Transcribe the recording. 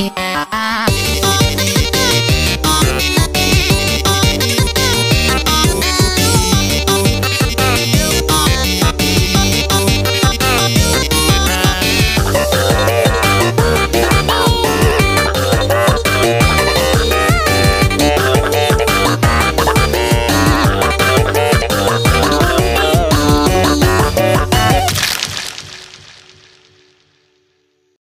Yeah.